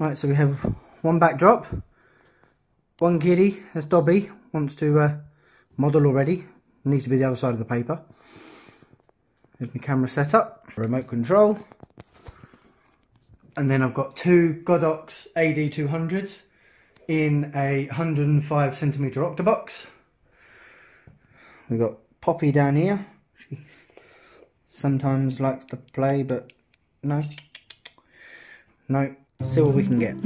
Right, so we have one backdrop, one kiddie, that's Dobby, wants to uh, model already, needs to be the other side of the paper. There's my camera setup, remote control, and then I've got two Godox AD200s in a 105 centimeter octabox. We've got Poppy down here, she sometimes likes to play, but no, no, see what we can get.